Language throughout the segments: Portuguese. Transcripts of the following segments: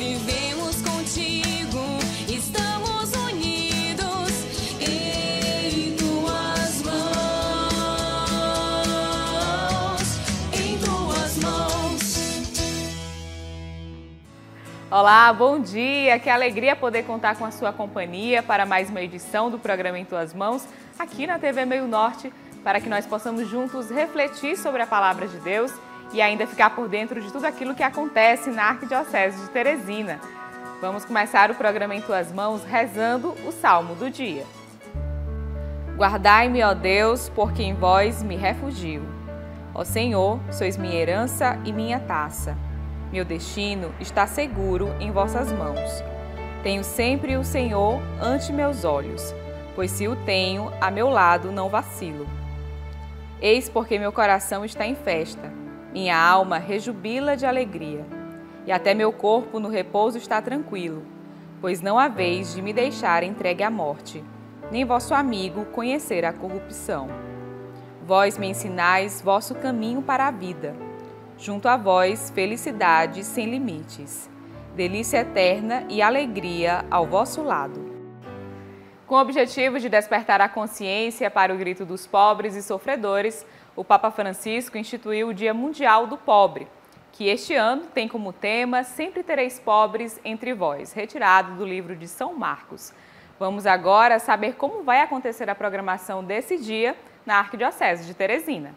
vivemos contigo, estamos unidos em tuas mãos, em tuas mãos. Olá, bom dia! Que alegria poder contar com a sua companhia para mais uma edição do programa Em Tuas Mãos, aqui na TV Meio Norte, para que nós possamos juntos refletir sobre a palavra de Deus e ainda ficar por dentro de tudo aquilo que acontece na Arquidiocese de Teresina. Vamos começar o programa Em Tuas Mãos rezando o Salmo do dia. Guardai-me, ó Deus, porque em vós me refugio. Ó Senhor, sois minha herança e minha taça. Meu destino está seguro em vossas mãos. Tenho sempre o Senhor ante meus olhos, pois se o tenho a meu lado, não vacilo. Eis porque meu coração está em festa, minha alma rejubila de alegria, e até meu corpo no repouso está tranquilo, pois não há vez de me deixar entregue à morte, nem vosso amigo conhecer a corrupção. Vós me ensinais vosso caminho para a vida. Junto a vós, felicidade sem limites, delícia eterna e alegria ao vosso lado. Com o objetivo de despertar a consciência para o grito dos pobres e sofredores, o Papa Francisco instituiu o Dia Mundial do Pobre, que este ano tem como tema Sempre Tereis Pobres entre Vós, retirado do livro de São Marcos. Vamos agora saber como vai acontecer a programação desse dia na Arquidiocese de Teresina.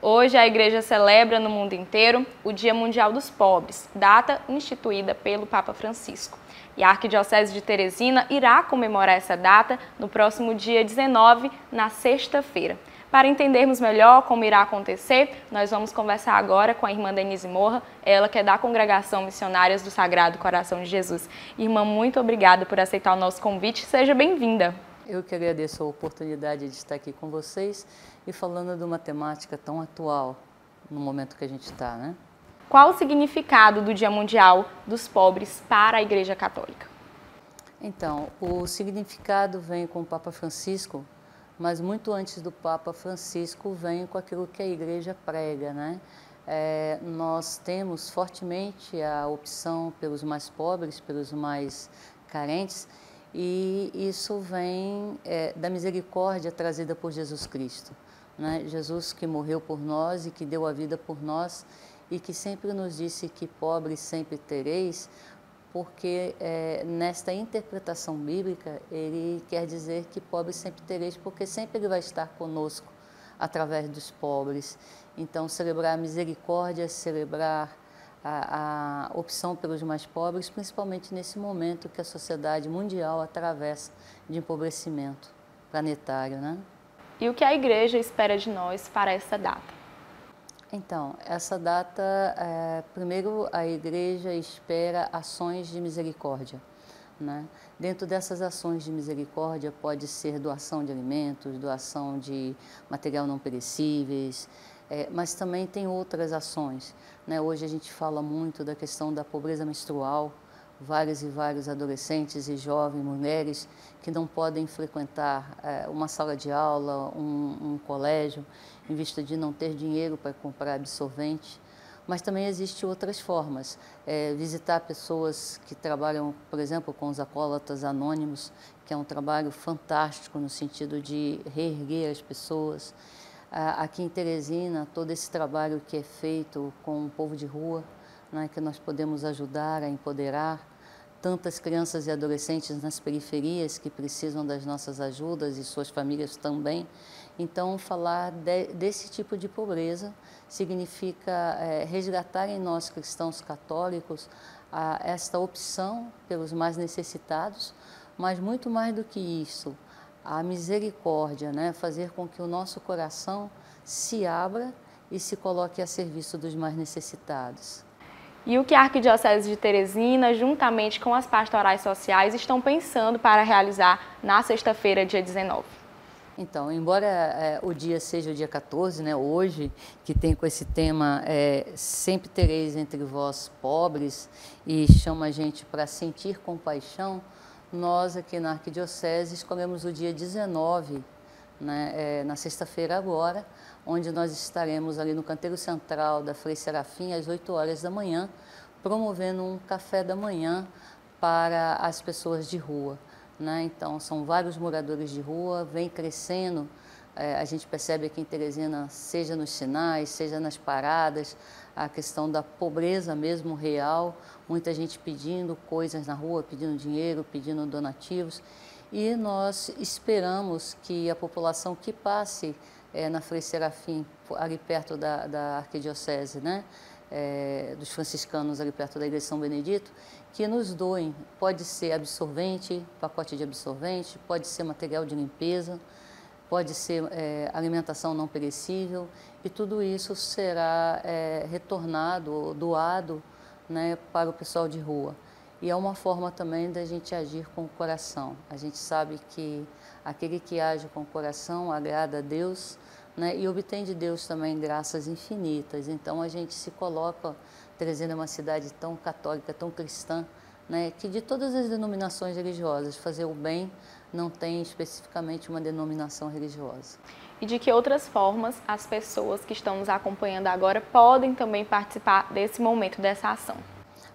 Hoje a Igreja celebra no mundo inteiro o Dia Mundial dos Pobres, data instituída pelo Papa Francisco. E a Arquidiocese de Teresina irá comemorar essa data no próximo dia 19, na sexta-feira. Para entendermos melhor como irá acontecer, nós vamos conversar agora com a irmã Denise Morra, ela que é da Congregação Missionárias do Sagrado Coração de Jesus. Irmã, muito obrigada por aceitar o nosso convite. Seja bem-vinda. Eu que agradeço a oportunidade de estar aqui com vocês e falando de uma temática tão atual no momento que a gente está, né? Qual o significado do Dia Mundial dos Pobres para a Igreja Católica? Então, o significado vem com o Papa Francisco, mas muito antes do Papa Francisco vem com aquilo que a Igreja prega, né? É, nós temos fortemente a opção pelos mais pobres, pelos mais carentes, e isso vem é, da misericórdia trazida por Jesus Cristo. Né? Jesus que morreu por nós e que deu a vida por nós e que sempre nos disse que pobres sempre tereis, porque é, nesta interpretação bíblica ele quer dizer que pobres sempre tereis, porque sempre ele vai estar conosco através dos pobres. Então, celebrar a misericórdia, celebrar a, a, opção pelos mais pobres, principalmente nesse momento que a sociedade mundial atravessa de empobrecimento planetário. Né? E o que a igreja espera de nós para essa data? Então, essa data, é, primeiro a igreja espera ações de misericórdia. Né? Dentro dessas ações de misericórdia pode ser doação de alimentos, doação de material não perecíveis, é, mas também tem outras ações. Né? Hoje a gente fala muito da questão da pobreza menstrual, vários e vários adolescentes e jovens, mulheres que não podem frequentar é, uma sala de aula, um, um, colégio, em vista de não ter dinheiro para comprar absorvente. Mas também existem outras formas. É, visitar pessoas que trabalham, por exemplo, com os acólatas anônimos, que é um trabalho fantástico no sentido de reerguer as pessoas. Aqui em Teresina, todo esse trabalho que é feito com o povo de rua, né, que nós podemos ajudar a empoderar tantas crianças e adolescentes nas periferias que precisam das nossas ajudas e suas famílias também. Então, falar de, desse tipo de pobreza significa é, resgatar em nós cristãos católicos a, esta opção pelos mais necessitados, mas muito mais do que isso, a misericórdia, né? fazer com que o nosso coração se abra e se coloque a serviço dos mais necessitados. E o que a Arquidiocese de Teresina, juntamente com as pastorais sociais, estão pensando para realizar na sexta-feira, dia 19? Então, embora é, o dia seja o dia 14, né, hoje, que tem com esse tema é, Sempre tereis entre vós pobres e chama a gente para sentir compaixão, nós aqui na Arquidiocese escolhemos o dia 19, né, é, na sexta-feira agora, onde nós estaremos ali no canteiro central da Frei Serafim às 8 horas da manhã, promovendo um café da manhã para as pessoas de rua. Né? Então, são vários moradores de rua, vem crescendo. É, a gente percebe aqui em Teresina, seja nos sinais, seja nas paradas, a questão da pobreza mesmo real, muita gente pedindo coisas na rua, pedindo dinheiro, pedindo donativos. E nós esperamos que a população que passe é, na Frei Serafim, ali perto da, da Arquidiocese, né? É, dos franciscanos ali perto da Igreja São Benedito, que nos doem. Pode ser absorvente, pacote de absorvente, pode ser material de limpeza, pode ser é, alimentação não perecível e tudo isso será é, retornado, doado né, para o pessoal de rua. E é uma forma também da gente agir com o coração. A gente sabe que aquele que age com o coração agrada a Deus né, e obtém de Deus também graças infinitas. Então a gente se coloca, é uma cidade tão católica, tão cristã, né, que de todas as denominações religiosas, fazer o bem não tem especificamente uma denominação religiosa. E de que outras formas as pessoas que estão nos acompanhando agora podem também participar desse momento, dessa ação?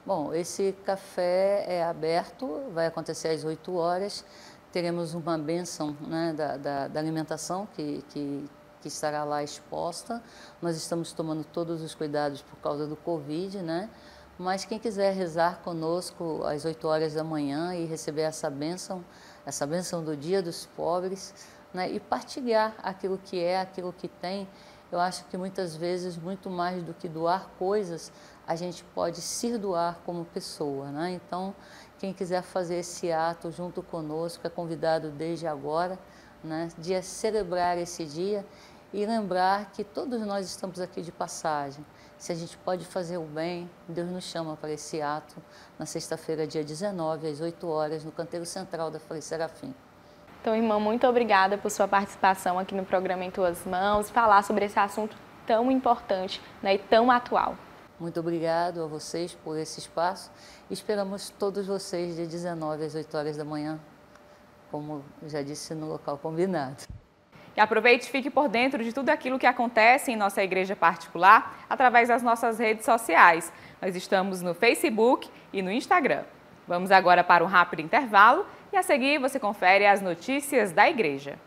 Bom, esse café é aberto, vai acontecer às 8 horas. Teremos uma benção né, da, da, da, alimentação que, que, que, estará lá exposta. Nós estamos tomando todos os cuidados por causa do Covid, né? Mas quem quiser rezar conosco às 8 horas da manhã e receber essa bênção, essa bênção do Dia dos Pobres, né? e partilhar aquilo que é, aquilo que tem, eu acho que muitas vezes, muito mais do que doar coisas, a gente pode se doar como pessoa. Né? Então, quem quiser fazer esse ato junto conosco é convidado desde agora né, de celebrar esse dia e lembrar que todos nós estamos aqui de passagem. Se a gente pode fazer o bem, Deus nos chama para esse ato na sexta-feira, dia 19, às 8 horas, no canteiro central da Frei Serafim. Então, irmã, muito obrigada por sua participação aqui no programa Em Tuas Mãos, falar sobre esse assunto tão importante né, e tão atual. Muito obrigado a vocês por esse espaço. Esperamos todos vocês de 19 às 8 horas da manhã, como já disse no local combinado. E aproveite e fique por dentro de tudo aquilo que acontece em nossa igreja particular através das nossas redes sociais. Nós estamos no Facebook e no Instagram. Vamos agora para um rápido intervalo e a seguir você confere as notícias da igreja.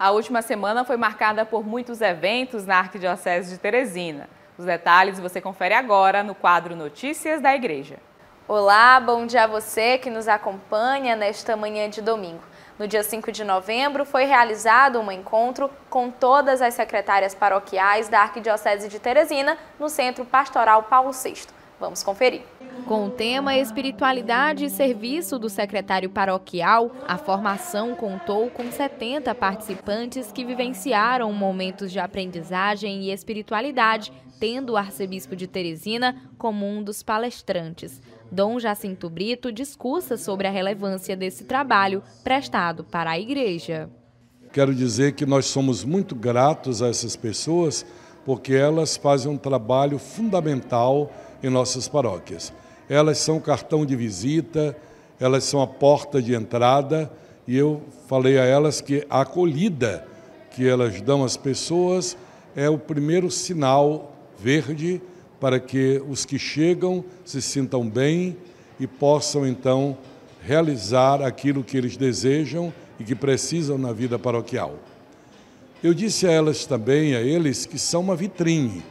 A última semana foi marcada por muitos eventos na Arquidiocese de Teresina. Os detalhes você confere agora no quadro Notícias da Igreja. Olá, bom dia a você que nos acompanha nesta manhã de domingo. No dia 5 de novembro, foi realizado um encontro com todas as secretárias paroquiais da Arquidiocese de Teresina, no Centro Pastoral Paulo VI. Vamos conferir. Com o tema Espiritualidade e Serviço do Secretário Paroquial, a formação contou com 70 participantes que vivenciaram momentos de aprendizagem e espiritualidade, tendo o arcebispo de Teresina como um dos palestrantes. Dom Jacinto Brito discursa sobre a relevância desse trabalho prestado para a igreja. Quero dizer que nós somos muito gratos a essas pessoas porque elas fazem um trabalho fundamental em nossas paróquias. Elas são cartão de visita, elas são a porta de entrada e eu falei a elas que a acolhida que elas dão às pessoas é o primeiro sinal verde para que os que chegam se sintam bem e possam então realizar aquilo que eles desejam e que precisam na vida paroquial. Eu disse a elas também, a eles, que são uma vitrine.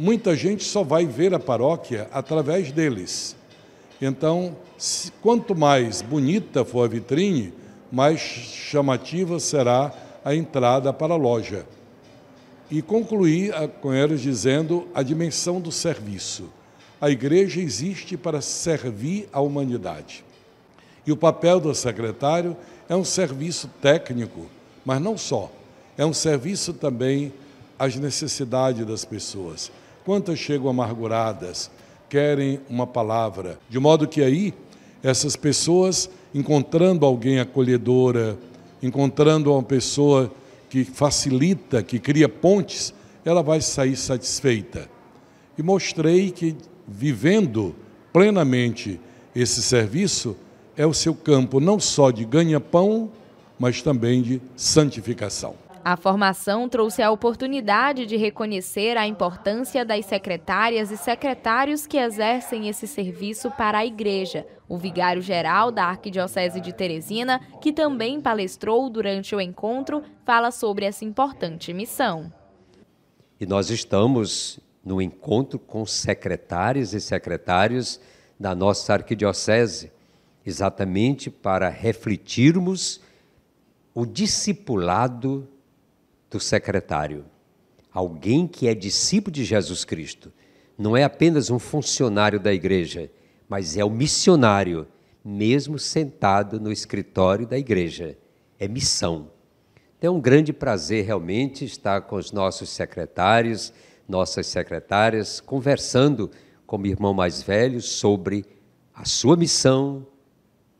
Muita gente só vai ver a paróquia através deles. Então, quanto mais bonita for a vitrine, mais chamativa será a entrada para a loja. E concluí com eles dizendo a dimensão do serviço. A igreja existe para servir a humanidade. E o papel do secretário é um serviço técnico, mas não só. É um serviço também às necessidades das pessoas. Quantas chegam amarguradas, querem uma palavra, de modo que aí essas pessoas, encontrando alguém acolhedora, encontrando uma pessoa que facilita, que cria pontes, ela vai sair satisfeita. E mostrei que vivendo plenamente esse serviço é o seu campo não só de ganha-pão, mas também de santificação. A formação trouxe a oportunidade de reconhecer a importância das secretárias e secretários que exercem esse serviço para a Igreja. O vigário-geral da Arquidiocese de Teresina, que também palestrou durante o encontro, fala sobre essa importante missão. E nós estamos no encontro com secretários e secretários da nossa arquidiocese, exatamente para refletirmos o discipulado do secretário. Alguém que é discípulo de Jesus Cristo. Não é apenas um funcionário da igreja, mas é o missionário, mesmo sentado no escritório da igreja. É missão. É um grande prazer realmente estar com os nossos secretários, nossas secretárias, conversando como irmão mais velho sobre a sua missão,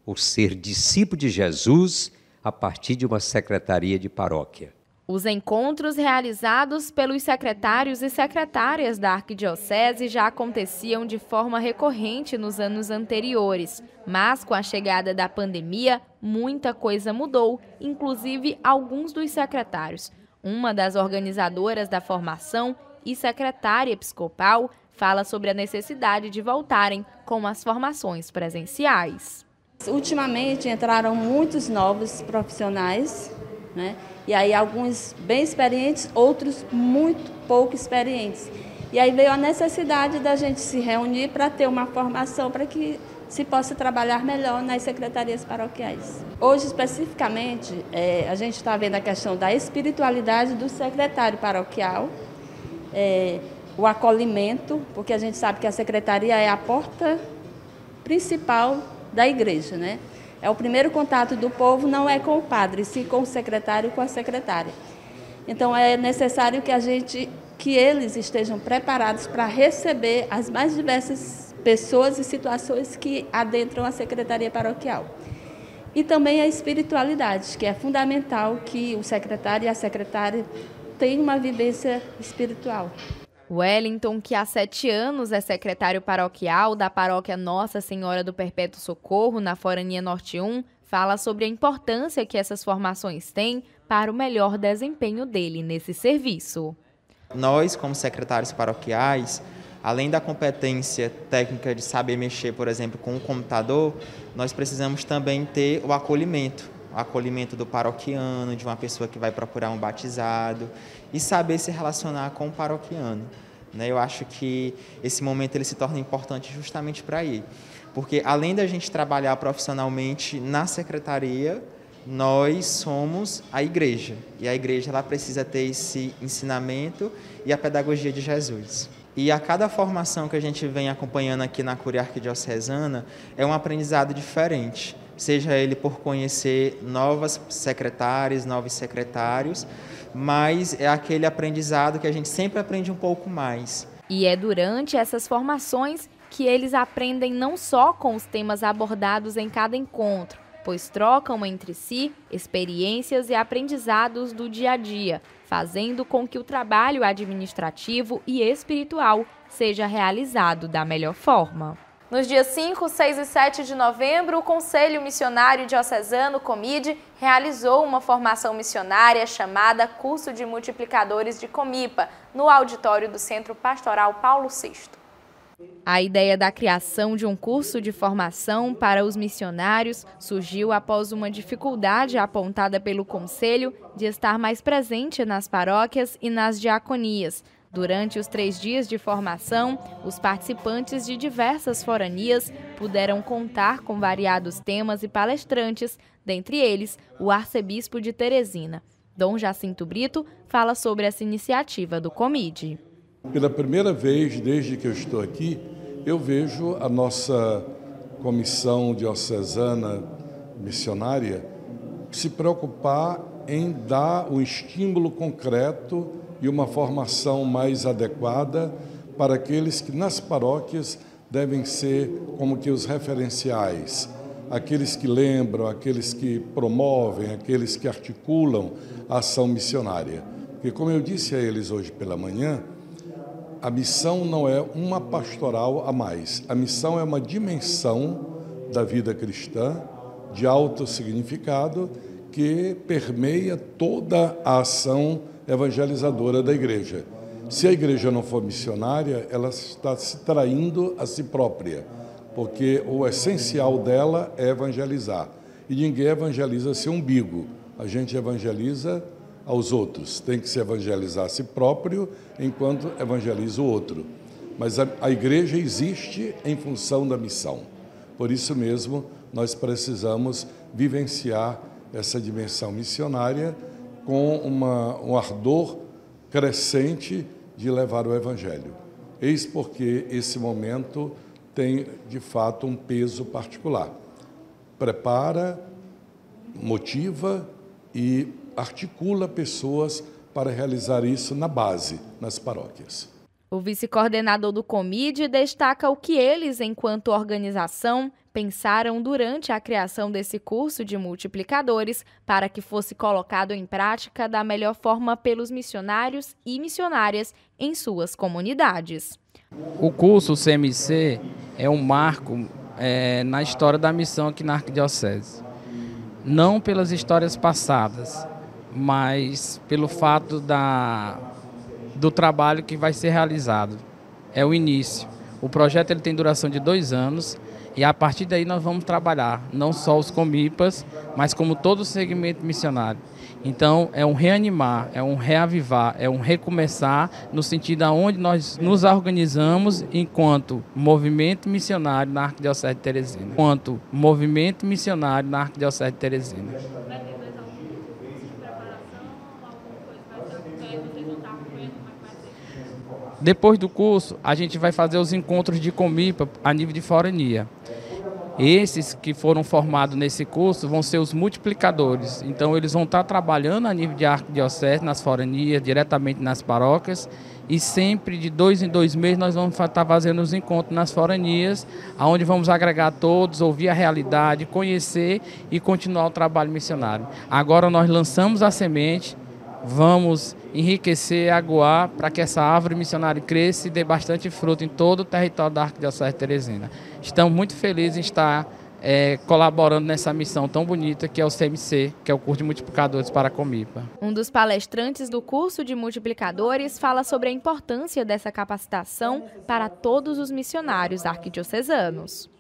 o ser discípulo de Jesus a partir de uma secretaria de paróquia. Os encontros realizados pelos secretários e secretárias da Arquidiocese já aconteciam de forma recorrente nos anos anteriores, mas com a chegada da pandemia, muita coisa mudou, inclusive alguns dos secretários. Uma das organizadoras da formação e secretária episcopal fala sobre a necessidade de voltarem com as formações presenciais. Ultimamente entraram muitos novos profissionais, né? E aí alguns bem experientes, outros muito pouco experientes. E aí veio a necessidade da gente se reunir para ter uma formação para que se possa trabalhar melhor nas secretarias paroquiais. Hoje, especificamente, é, a gente está vendo a questão da espiritualidade do secretário paroquial, é, o acolhimento, porque a gente sabe que a secretaria é a porta principal da igreja, né? É o primeiro contato do povo não é com o padre, sim com o secretário com a secretária. Então é necessário que a gente que eles estejam preparados para receber as mais diversas pessoas e situações que adentram a secretaria paroquial. E também a espiritualidade, que é fundamental que o secretário e a secretária tenham uma vivência espiritual. Wellington, que há sete anos é secretário paroquial da paróquia Nossa Senhora do Perpétuo Socorro, na Forania Norte 1, fala sobre a importância que essas formações têm para o melhor desempenho dele nesse serviço. Nós, como secretários paroquiais, além da competência técnica de saber mexer, por exemplo, com o computador, nós precisamos também ter o acolhimento acolhimento do paroquiano, de uma pessoa que vai procurar um batizado e saber se relacionar com o paroquiano. Né? Eu acho que esse momento ele se torna importante justamente para ir, porque além da gente trabalhar profissionalmente na secretaria, nós somos a igreja e a igreja ela precisa ter esse ensinamento e a pedagogia de Jesus. E a cada formação que a gente vem acompanhando aqui na Curia Arquidiocesana é um aprendizado diferente seja ele por conhecer novas secretárias, novos secretários, mas é aquele aprendizado que a gente sempre aprende um pouco mais. E é durante essas formações que eles aprendem não só com os temas abordados em cada encontro, pois trocam entre si experiências e aprendizados do dia a dia, fazendo com que o trabalho administrativo e espiritual seja realizado da melhor forma. Nos dias 5, 6 e 7 de novembro, o Conselho Missionário Diocesano, Comide, realizou uma formação missionária chamada Curso de Multiplicadores de Comipa, no auditório do Centro Pastoral Paulo VI. A ideia da criação de um curso de formação para os missionários surgiu após uma dificuldade apontada pelo Conselho de estar mais presente nas paróquias e nas diaconias, Durante os três dias de formação, os participantes de diversas foranias puderam contar com variados temas e palestrantes, dentre eles o arcebispo de Teresina. Dom Jacinto Brito fala sobre essa iniciativa do Comide. Pela primeira vez desde que eu estou aqui, eu vejo a nossa comissão diocesana missionária se preocupar em dar um estímulo concreto e uma formação mais adequada para aqueles que nas paróquias devem ser como que os referenciais, aqueles que lembram, aqueles que promovem, aqueles que articulam a ação missionária. Porque como eu disse a eles hoje pela manhã, a missão não é uma pastoral a mais. A missão é uma dimensão da vida cristã de alto significado que permeia toda a ação evangelizadora da igreja. Se a igreja não for missionária, ela está se traindo a si própria, porque o essencial dela é evangelizar. E ninguém evangeliza seu umbigo, a gente evangeliza aos outros. Tem que se evangelizar a si próprio enquanto evangeliza o outro. Mas a, a igreja existe em função da missão. Por isso mesmo, nós precisamos vivenciar essa dimensão missionária com uma, um ardor crescente de levar o Evangelho. Eis porque esse momento tem, de fato, um peso particular. Prepara, motiva e articula pessoas para realizar isso na base, nas paróquias. O vice-coordenador do Comide destaca o que eles, enquanto organização, pensaram durante a criação desse curso de multiplicadores para que fosse colocado em prática da melhor forma pelos missionários e missionárias em suas comunidades. O curso CMC é um marco é, na história da missão aqui na Arquidiocese. Não pelas histórias passadas, mas pelo fato da, do trabalho que vai ser realizado. É o início. O projeto ele tem duração de dois anos e a partir daí nós vamos trabalhar não só os comipas, mas como todo o segmento missionário. Então é um reanimar, é um reavivar, é um recomeçar no sentido aonde nós nos organizamos enquanto movimento missionário na Arquidiocese de Teresina. Enquanto movimento missionário na Arquidiocese de Teresina. Depois do curso, a gente vai fazer os encontros de comipa a nível de forania. Esses que foram formados nesse curso vão ser os multiplicadores. Então, eles vão estar trabalhando a nível de arquidiocese, nas foranias, diretamente nas paróquias. E sempre, de dois em dois meses, nós vamos estar fazendo os encontros nas foranias, onde vamos agregar todos, ouvir a realidade, conhecer e continuar o trabalho missionário. Agora, nós lançamos a semente, vamos enriquecer, aguar para que essa árvore missionária cresça e dê bastante fruto em todo o território da Arquidiocese de Teresina. Estamos muito felizes em estar é, colaborando nessa missão tão bonita que é o CMC, que é o curso de multiplicadores para a Comipa. Um dos palestrantes do curso de multiplicadores fala sobre a importância dessa capacitação para todos os missionários arquidiocesanos.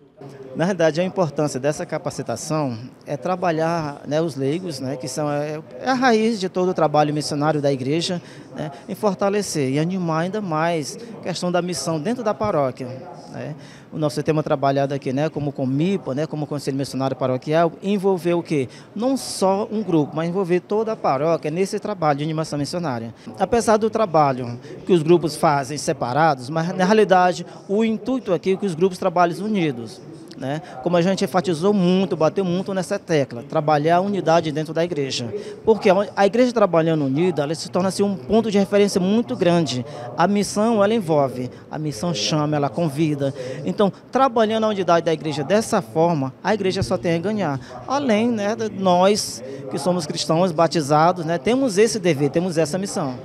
Na verdade, a importância dessa capacitação é trabalhar né, os leigos, né, que são é, é, a raiz de todo o trabalho missionário da igreja, né, em fortalecer e animar ainda mais a questão da missão dentro da paróquia. Né. O nosso tema trabalhado aqui, né, como Comipa, né, como Conselho Missionário Paroquial, envolver o quê? Não só um grupo, mas envolver toda a paróquia nesse trabalho de animação missionária. Apesar do trabalho que os grupos fazem separados, mas na realidade o intuito aqui é que os grupos trabalhem unidos. Né? Como a gente enfatizou muito, bateu muito nessa tecla, trabalhar a unidade dentro da igreja. Porque a igreja trabalhando unida, ela se torna assim, um ponto de referência muito grande. A missão, ela envolve, a missão chama, ela convida. Então, trabalhando a unidade da igreja dessa forma, a igreja só tem a ganhar. Além né, nós, que somos cristãos batizados, né, temos esse dever, temos essa missão.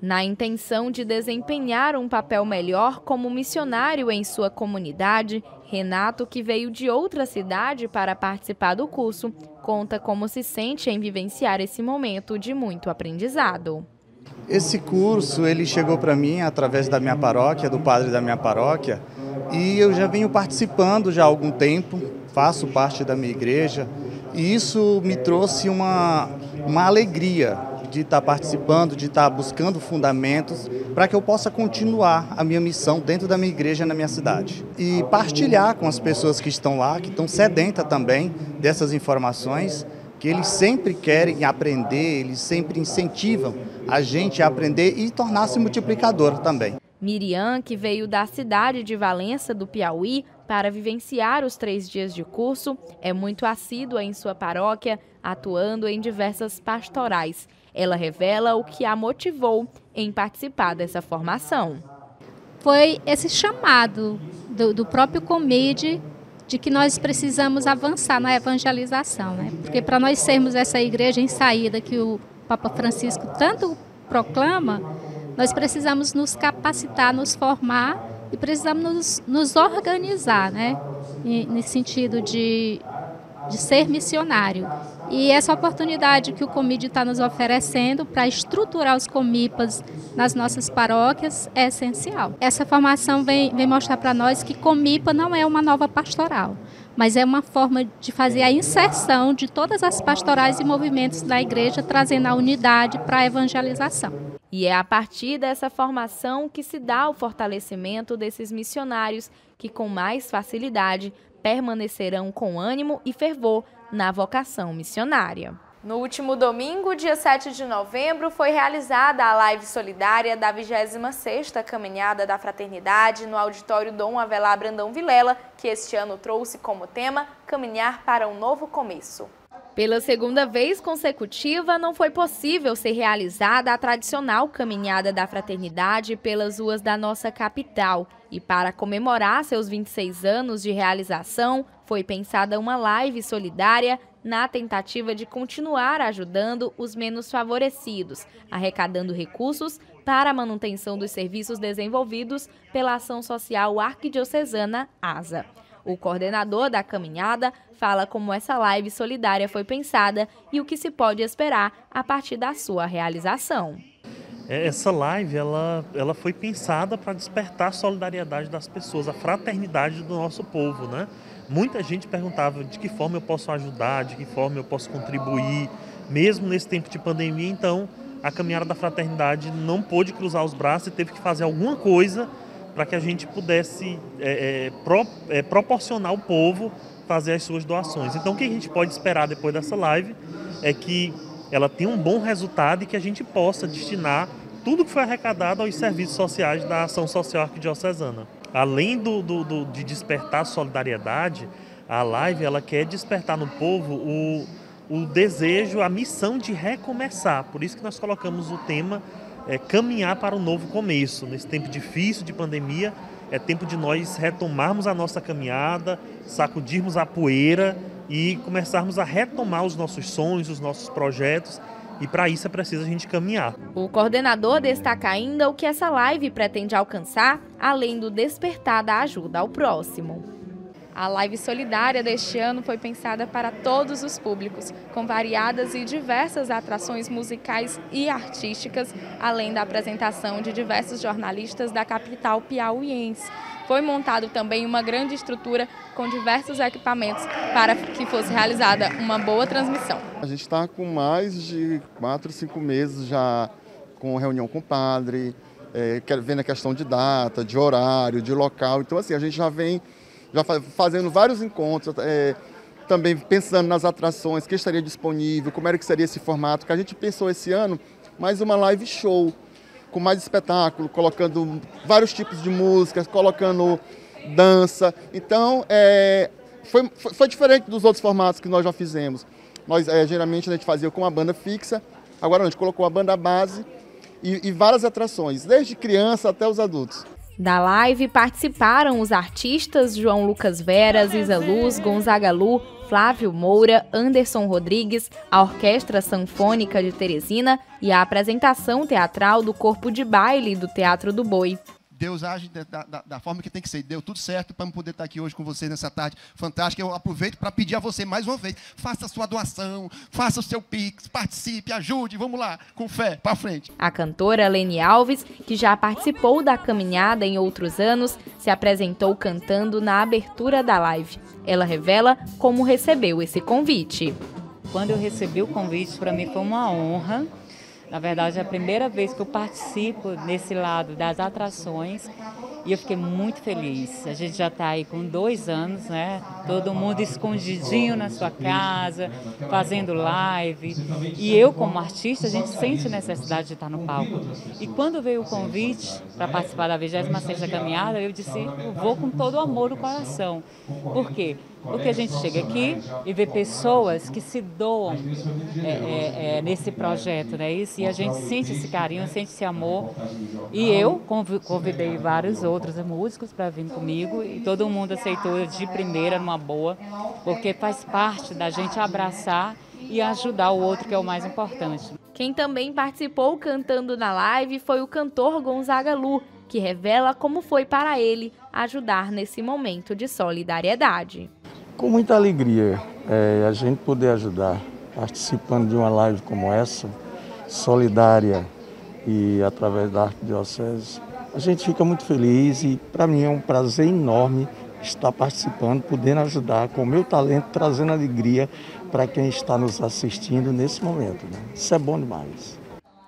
Na intenção de desempenhar um papel melhor como missionário em sua comunidade, Renato, que veio de outra cidade para participar do curso, conta como se sente em vivenciar esse momento de muito aprendizado. Esse curso ele chegou para mim através da minha paróquia, do padre da minha paróquia, e eu já venho participando já há algum tempo, faço parte da minha igreja, e isso me trouxe uma, uma alegria de estar participando, de estar buscando fundamentos para que eu possa continuar a minha missão dentro da minha igreja na minha cidade. E partilhar com as pessoas que estão lá, que estão sedentas também dessas informações, que eles sempre querem aprender, eles sempre incentivam a gente a aprender e tornar-se multiplicador também. Miriam, que veio da cidade de Valença, do Piauí, para vivenciar os três dias de curso, é muito assídua em sua paróquia, atuando em diversas pastorais. Ela revela o que a motivou em participar dessa formação. Foi esse chamado do, do próprio Comide de que nós precisamos avançar na evangelização, né? porque para nós sermos essa igreja em saída que o Papa Francisco tanto proclama, nós precisamos nos capacitar, nos formar e precisamos nos, nos organizar, né? nesse sentido de, de ser missionário. E essa oportunidade que o Comid está nos oferecendo para estruturar os comipas nas nossas paróquias é essencial. Essa formação vem, vem mostrar para nós que comipa não é uma nova pastoral, mas é uma forma de fazer a inserção de todas as pastorais e movimentos da igreja, trazendo a unidade para a evangelização. E é a partir dessa formação que se dá o fortalecimento desses missionários que, com mais facilidade, permanecerão com ânimo e fervor na vocação missionária. No último domingo, dia 7 de novembro, foi realizada a live solidária da 26ª Caminhada da Fraternidade no auditório Dom Avelar Brandão Vilela, que este ano trouxe como tema Caminhar para um Novo Começo. Pela segunda vez consecutiva, não foi possível ser realizada a tradicional Caminhada da Fraternidade pelas ruas da nossa capital. E para comemorar seus 26 anos de realização, foi pensada uma live solidária na tentativa de continuar ajudando os menos favorecidos, arrecadando recursos para a manutenção dos serviços desenvolvidos pela Ação Social Arquidiocesana ASA. O coordenador da caminhada fala como essa live solidária foi pensada e o que se pode esperar a partir da sua realização. Essa live ela, ela foi pensada para despertar a solidariedade das pessoas, a fraternidade do nosso povo, né? Muita gente perguntava de que forma eu posso ajudar, de que forma eu posso contribuir, mesmo nesse tempo de pandemia. Então, a caminhada da fraternidade não pôde cruzar os braços e teve que fazer alguma coisa para que a gente pudesse é, é, pro, é, proporcionar ao povo fazer as suas doações. Então, o que a gente pode esperar depois dessa live é que ela tenha um bom resultado e que a gente possa destinar tudo que foi arrecadado aos serviços sociais da Ação Social Arquidiocesana além do, do, do, de despertar solidariedade, a live ela quer despertar no povo o, o desejo, a missão de recomeçar. Por isso que nós colocamos o tema é, caminhar para um novo começo. Nesse tempo difícil de pandemia, é tempo de nós retomarmos a nossa caminhada, sacudirmos a poeira e começarmos a retomar os nossos sonhos, os nossos projetos e para isso é preciso a gente caminhar. O coordenador destaca ainda o que essa live pretende alcançar, além do despertar da ajuda ao próximo. A live solidária deste ano foi pensada para todos os públicos, com variadas e diversas atrações musicais e artísticas, além da apresentação de diversos jornalistas da capital piauiense. Foi montado também uma grande estrutura com diversos equipamentos para que fosse realizada uma boa transmissão. A gente está com mais de quatro, cinco meses já com reunião com o padre, é, vendo a questão de data, de horário, de local. Então, assim, a gente já vem já fazendo vários encontros, é, também pensando nas atrações, que estaria disponível, como era que seria esse formato, que a gente pensou esse ano, mais uma live show, com mais espetáculo, colocando vários tipos de músicas, colocando dança. Então, é, foi, foi diferente dos outros formatos que nós já fizemos. Nós, é, geralmente, a gente fazia com uma banda fixa, agora a gente colocou a banda base e, e várias atrações, desde criança até os adultos. Da live participaram os artistas João Lucas Veras, Isa Luz, Gonzaga Lu, Flávio Moura, Anderson Rodrigues, a Orquestra Sanfônica de Teresina e a apresentação teatral do Corpo de Baile do Teatro do Boi. Deus age da, da, da, forma que tem que ser. Deu tudo certo para poder estar aqui hoje com você nessa tarde fantástica. Eu aproveito para pedir a você mais uma vez: faça a sua doação, faça o seu pix, participe, ajude, vamos lá, com fé, para frente. A cantora Lene Alves, que já participou da caminhada em outros anos, se apresentou cantando na abertura da live. Ela revela como recebeu esse convite. Quando eu recebi o convite, para mim foi uma honra na verdade, é a primeira vez que eu participo nesse lado das atrações e eu fiquei muito feliz. A gente já está aí com dois anos, né? Todo mundo escondidinho na sua casa, fazendo live. E eu, como artista, a gente sente necessidade de estar no palco. E quando veio o convite para participar da 26ª Caminhada, eu disse, vou com todo o amor no coração. Por quê? Porque a gente chega aqui e vê pessoas que se doam é, é, é, nesse projeto, né? Isso, e a gente sente esse carinho, sente esse amor. E eu convidei vários outros músicos para vir comigo e todo mundo aceitou de primeira, numa boa, porque faz parte da gente abraçar e ajudar o outro, que é o mais importante. Quem também participou cantando na live foi o cantor Gonzaga Lu, que revela como foi para ele ajudar nesse momento de solidariedade com muita alegria é, a gente poder ajudar participando de uma live como essa, solidária e através da Arquidiocese. A gente fica muito feliz e para mim é um prazer enorme estar participando, podendo ajudar com o meu talento, trazendo alegria para quem está nos assistindo nesse momento. Né? Isso é bom demais.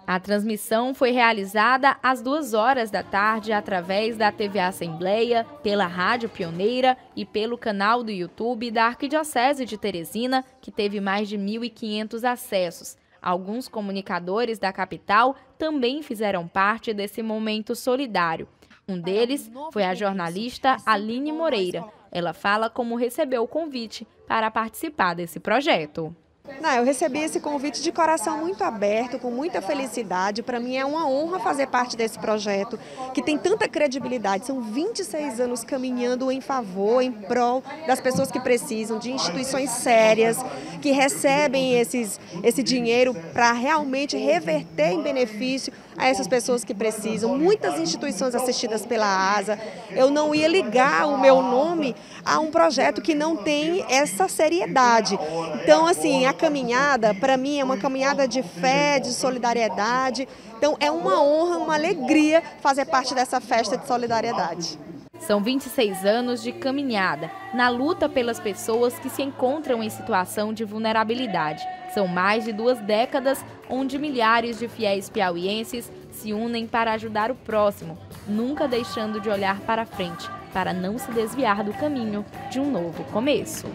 A transmissão foi realizada às duas horas da tarde através da TV Assembleia, pela Rádio Pioneira e pelo canal do YouTube da Arquidiocese de Teresina, que teve mais de 1.500 acessos. Alguns comunicadores da capital também fizeram parte desse momento solidário. Um deles foi a jornalista Aline Moreira. Ela fala como recebeu o convite para participar desse projeto. Não, eu recebi esse convite de coração muito aberto, com muita felicidade. Para mim é uma honra fazer parte desse projeto, que tem tanta credibilidade. São 26 anos caminhando em favor, em prol das pessoas que precisam, de instituições sérias, que recebem esses, esse dinheiro para realmente reverter em benefício a essas pessoas que precisam. Muitas instituições assistidas pela ASA. Eu não ia ligar o meu nome a um projeto que não tem essa seriedade. Então, assim, a caminhada, para mim, é uma caminhada de fé, de solidariedade. Então, é uma honra, uma alegria fazer parte dessa festa de solidariedade. São 26 anos de caminhada na luta pelas pessoas que se encontram em situação de vulnerabilidade. São mais de duas décadas onde milhares de fiéis piauienses se unem para ajudar o próximo, nunca deixando de olhar para frente, para não se desviar do caminho de um novo começo.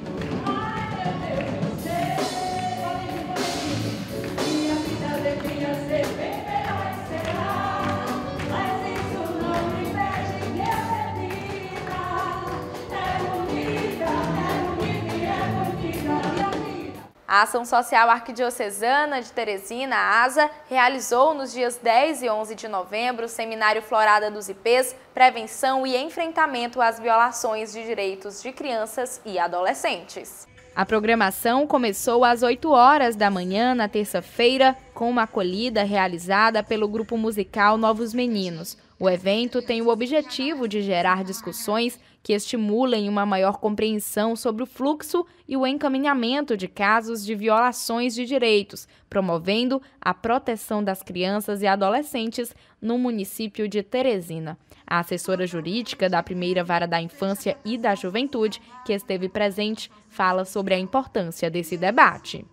A Ação Social Arquidiocesana de Teresina, ASA, realizou nos dias 10 e 11 de novembro o seminário Florada dos IPs, Prevenção e Enfrentamento às Violações de Direitos de Crianças e Adolescentes. A programação começou às 8 horas da manhã na terça-feira, com uma acolhida realizada pelo grupo musical Novos Meninos. O evento tem o objetivo de gerar discussões que estimulem uma maior compreensão sobre o fluxo e o encaminhamento de casos de violações de direitos, promovendo a proteção das crianças e adolescentes no município de Teresina. A assessora jurídica da primeira vara da infância e da juventude, que esteve presente, fala sobre a importância desse debate.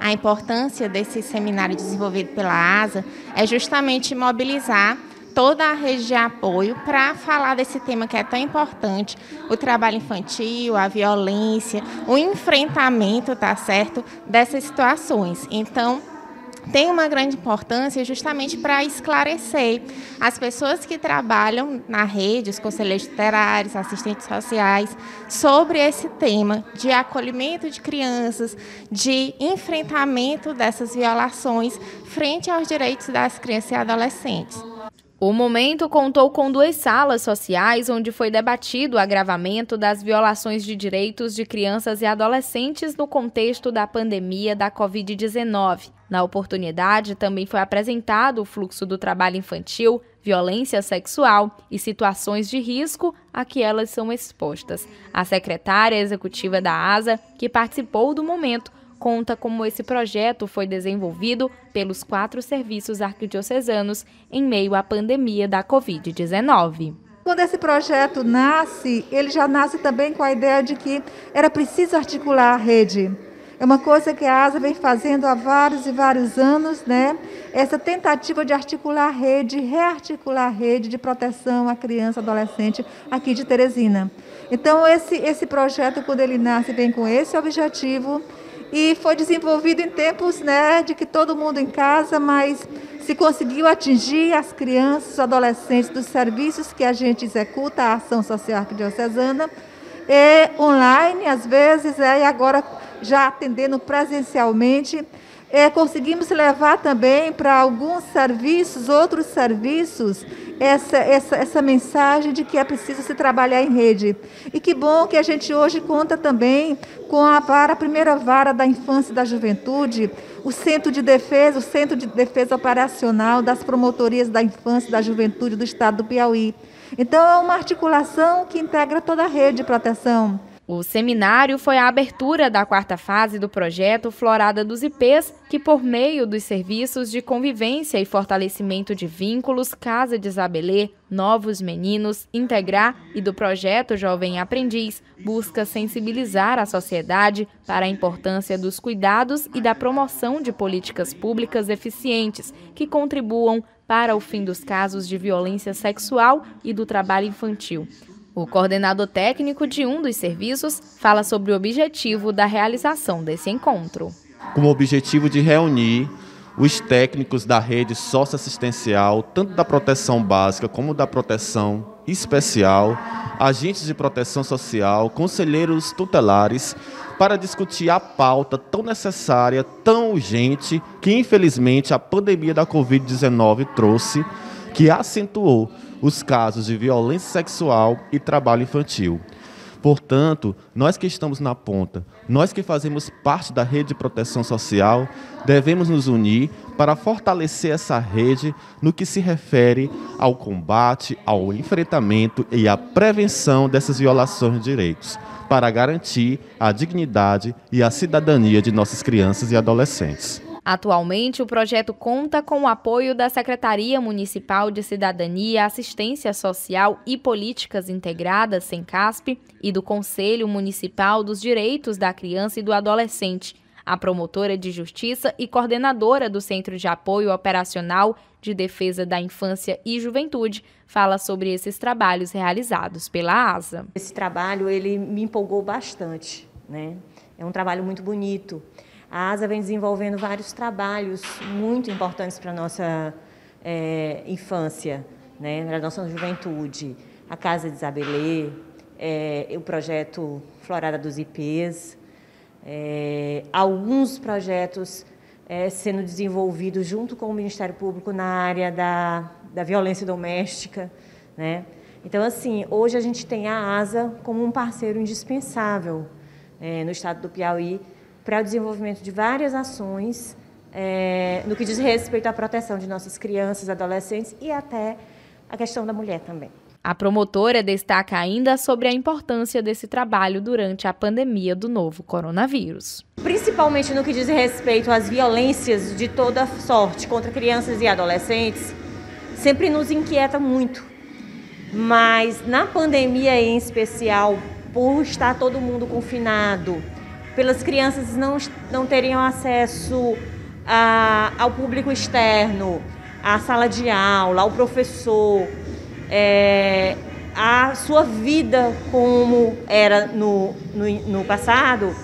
A importância desse seminário desenvolvido pela ASA é justamente mobilizar toda a rede de apoio para falar desse tema que é tão importante, o trabalho infantil, a violência, o enfrentamento, tá certo, dessas situações. Então, tem uma grande importância justamente para esclarecer as pessoas que trabalham na rede, os conselheiros tutelários, assistentes sociais, sobre esse tema de acolhimento de crianças, de enfrentamento dessas violações frente aos direitos das crianças e adolescentes. O momento contou com duas salas sociais onde foi debatido o agravamento das violações de direitos de crianças e adolescentes no contexto da pandemia da Covid-19. Na oportunidade, também foi apresentado o fluxo do trabalho infantil, violência sexual e situações de risco a que elas são expostas. A secretária executiva da ASA, que participou do momento, conta como esse projeto foi desenvolvido pelos quatro serviços arquidiocesanos em meio à pandemia da Covid-19. Quando esse projeto nasce, ele já nasce também com a ideia de que era preciso articular a rede. É uma coisa que a ASA vem fazendo há vários e vários anos, né? Essa tentativa de articular a rede, rearticular a rede de proteção à criança e adolescente aqui de Teresina. Então, esse, esse projeto, quando ele nasce, vem com esse objetivo e foi desenvolvido em tempos né, de que todo mundo em casa, mas se conseguiu atingir as crianças, os adolescentes dos serviços que a gente executa, a ação social arquidiocesana, e online, às vezes, é, e agora já atendendo presencialmente. É, conseguimos levar também para alguns serviços, outros serviços, essa, essa, essa mensagem de que é preciso se trabalhar em rede. E que bom que a gente hoje conta também com a vara, a primeira vara da infância e da juventude, o Centro de Defesa, o Centro de Defesa Operacional das Promotorias da Infância e da Juventude do Estado do Piauí. Então, é uma articulação que integra toda a rede de proteção. O seminário foi a abertura da quarta fase do projeto Florada dos IPs, que, por meio dos serviços de convivência e fortalecimento de vínculos, Casa de Isabelê, Novos Meninos, Integrar e do projeto Jovem Aprendiz, busca sensibilizar a sociedade para a importância dos cuidados e da promoção de políticas públicas eficientes que contribuam para o fim dos casos de violência sexual e do trabalho infantil. O coordenador técnico de um dos serviços fala sobre o objetivo da realização desse encontro. Com o objetivo de reunir os técnicos da rede socioassistencial, tanto da proteção básica como da proteção especial, agentes de proteção social, conselheiros tutelares, para discutir a pauta tão necessária, tão urgente, que infelizmente a pandemia da Covid-19 trouxe, que acentuou os casos de violência sexual e trabalho infantil. Portanto, nós que estamos na ponta, nós que fazemos parte da rede de proteção social, devemos nos unir para fortalecer essa rede no que se refere ao combate, ao enfrentamento e à prevenção dessas violações de direitos, para garantir a dignidade e a cidadania de nossas crianças e adolescentes. Atualmente, o projeto conta com o apoio da Secretaria Municipal de Cidadania, Assistência Social e Políticas Integradas, SENCASP, e do Conselho Municipal dos Direitos da Criança e do Adolescente. A promotora de justiça e coordenadora do Centro de Apoio Operacional de Defesa da Infância e Juventude fala sobre esses trabalhos realizados pela ASA. Esse trabalho ele me empolgou bastante, né? É um trabalho muito bonito. A ASA vem desenvolvendo vários trabalhos muito importantes para a nossa é, infância, né, para a nossa juventude. A Casa de Isabelê, é, o projeto Florada dos IPs, é, alguns projetos é, sendo desenvolvidos junto com o Ministério Público na área da, da violência doméstica. Né? Então, assim, hoje a gente tem a ASA como um parceiro indispensável é, no estado do Piauí para o desenvolvimento de várias ações é, no que diz respeito à proteção de nossas crianças, adolescentes e até a questão da mulher também. A promotora destaca ainda sobre a importância desse trabalho durante a pandemia do novo coronavírus. Principalmente no que diz respeito às violências de toda sorte contra crianças e adolescentes, sempre nos inquieta muito. Mas na pandemia em especial, por estar todo mundo confinado, pelas crianças não, não teriam acesso a, ao público externo, à sala de aula, ao professor, é, a sua vida como era no, no, no passado,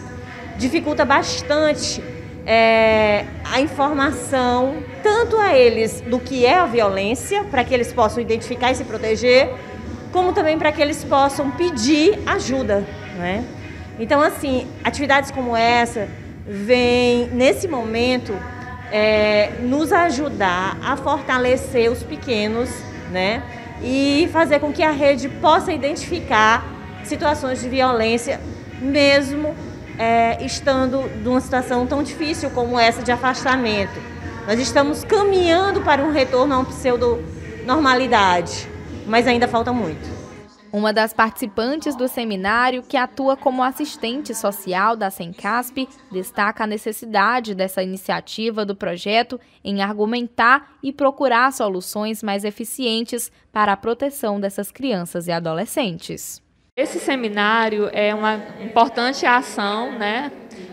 dificulta bastante é, a informação, tanto a eles do que é a violência, para que eles possam identificar e se proteger, como também para que eles possam pedir ajuda. Né? Então, assim, atividades como essa vêm, nesse momento, é, nos ajudar a fortalecer os pequenos, né? E fazer com que a rede possa identificar situações de violência, mesmo é, estando numa situação tão difícil como essa de afastamento. Nós estamos caminhando para um retorno a uma pseudo-normalidade, mas ainda falta muito. Uma das participantes do seminário, que atua como assistente social da Sencasp, destaca a necessidade dessa iniciativa do projeto em argumentar e procurar soluções mais eficientes para a proteção dessas crianças e adolescentes. Esse seminário é uma importante ação né,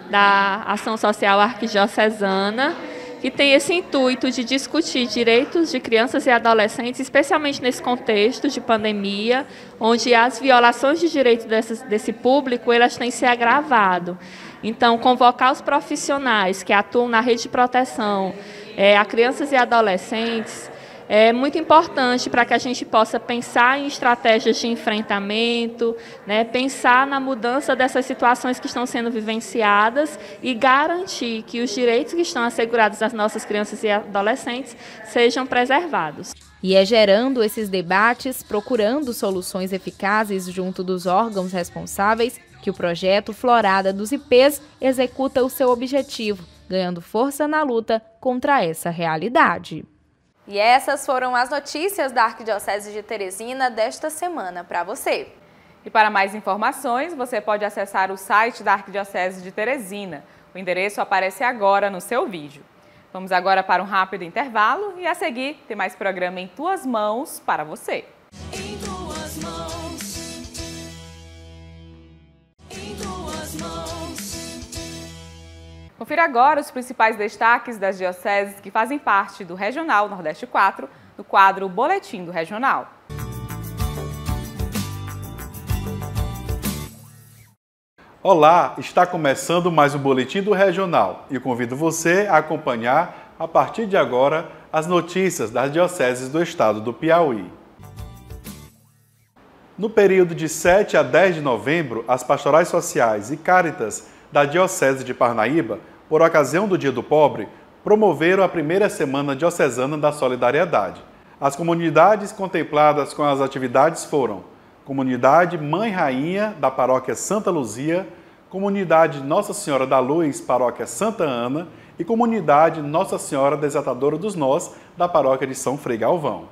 da Ação Social Arquidiocesana que tem esse intuito de discutir direitos de crianças e adolescentes, especialmente nesse contexto de pandemia, onde as violações de direitos desse, público elas têm se agravado. Então, convocar os profissionais que atuam na rede de proteção é, a crianças e adolescentes é muito importante para que a gente possa pensar em estratégias de enfrentamento, né, pensar na mudança dessas situações que estão sendo vivenciadas e garantir que os direitos que estão assegurados às nossas crianças e adolescentes sejam preservados. E é gerando esses debates, procurando soluções eficazes junto dos órgãos responsáveis, que o projeto Florada dos IPs executa o seu objetivo, ganhando força na luta contra essa realidade. E essas foram as notícias da Arquidiocese de Teresina desta semana para você. E para mais informações, você pode acessar o site da Arquidiocese de Teresina. O endereço aparece agora no seu vídeo. Vamos agora para um rápido intervalo e a seguir tem mais programa em tuas mãos para você. Confira agora os principais destaques das dioceses que fazem parte do Regional Nordeste 4, no quadro Boletim do Regional. Olá, está começando mais um Boletim do Regional e convido você a acompanhar, a partir de agora, as notícias das dioceses do estado do Piauí. No período de 7 a 10 de novembro, as pastorais sociais e cáritas da Diocese de Parnaíba, por ocasião do Dia do Pobre, promoveram a primeira Semana Diocesana da Solidariedade. As comunidades contempladas com as atividades foram Comunidade Mãe Rainha da Paróquia Santa Luzia, Comunidade Nossa Senhora da Luz, Paróquia Santa Ana e Comunidade Nossa Senhora Desatadora dos Nós, da Paróquia de São Frei Galvão.